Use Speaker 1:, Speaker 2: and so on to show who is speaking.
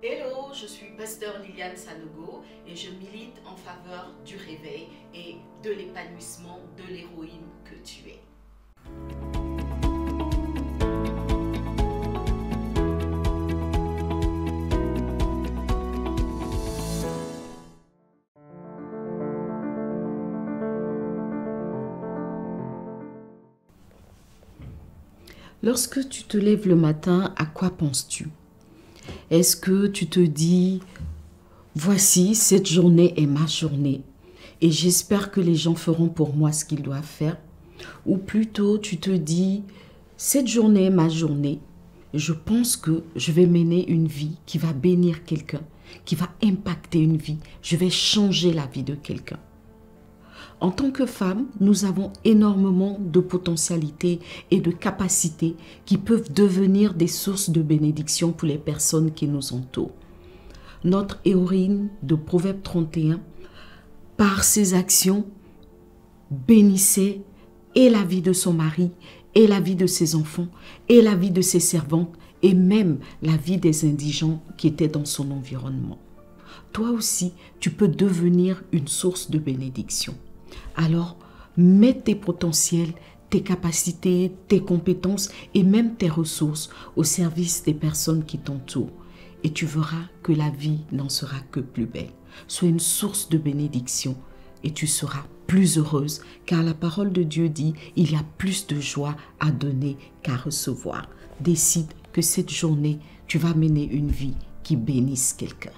Speaker 1: Hello, je suis pasteur Liliane Sanogo et je milite en faveur du réveil et de l'épanouissement de l'héroïne que tu es.
Speaker 2: Lorsque tu te lèves le matin, à quoi penses-tu? Est-ce que tu te dis, voici, cette journée est ma journée et j'espère que les gens feront pour moi ce qu'ils doivent faire? Ou plutôt tu te dis, cette journée est ma journée, je pense que je vais mener une vie qui va bénir quelqu'un, qui va impacter une vie, je vais changer la vie de quelqu'un. En tant que femme, nous avons énormément de potentialités et de capacités qui peuvent devenir des sources de bénédiction pour les personnes qui nous entourent. Notre héroïne de Proverbe 31, par ses actions, bénissait et la vie de son mari, et la vie de ses enfants, et la vie de ses servantes, et même la vie des indigents qui étaient dans son environnement. Toi aussi, tu peux devenir une source de bénédiction. Alors, mets tes potentiels, tes capacités, tes compétences et même tes ressources au service des personnes qui t'entourent. Et tu verras que la vie n'en sera que plus belle. Sois une source de bénédiction et tu seras plus heureuse car la parole de Dieu dit il y a plus de joie à donner qu'à recevoir. Décide que cette journée, tu vas mener une vie qui bénisse quelqu'un.